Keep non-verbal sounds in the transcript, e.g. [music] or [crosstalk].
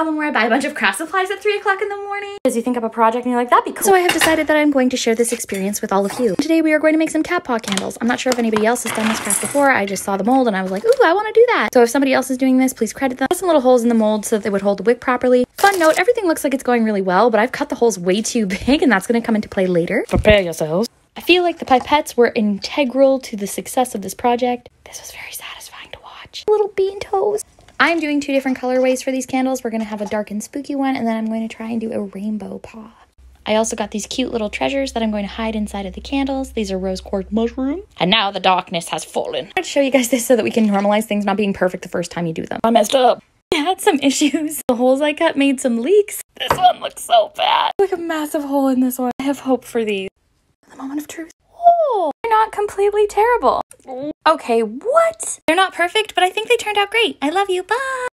problem where I buy a bunch of craft supplies at 3 o'clock in the morning. As you think of a project and you're like, that'd be cool. So I have decided that I'm going to share this experience with all of you. Today we are going to make some cat paw candles. I'm not sure if anybody else has done this craft before. I just saw the mold and I was like, ooh, I want to do that. So if somebody else is doing this, please credit them. Some little holes in the mold so that they would hold the wick properly. Fun note, everything looks like it's going really well, but I've cut the holes way too [laughs] big and that's going to come into play later. Prepare yourselves. I feel like the pipettes were integral to the success of this project. This was very satisfying to watch. Little bean toes. I'm doing two different colorways for these candles. We're going to have a dark and spooky one, and then I'm going to try and do a rainbow paw. I also got these cute little treasures that I'm going to hide inside of the candles. These are rose quartz mushroom. And now the darkness has fallen. I'm going to show you guys this so that we can normalize things not being perfect the first time you do them. I messed up. [laughs] I had some issues. The holes I cut made some leaks. This one looks so bad. Like a massive hole in this one. I have hope for these. The moment of truth. Not completely terrible. Okay, what? They're not perfect, but I think they turned out great. I love you. Bye.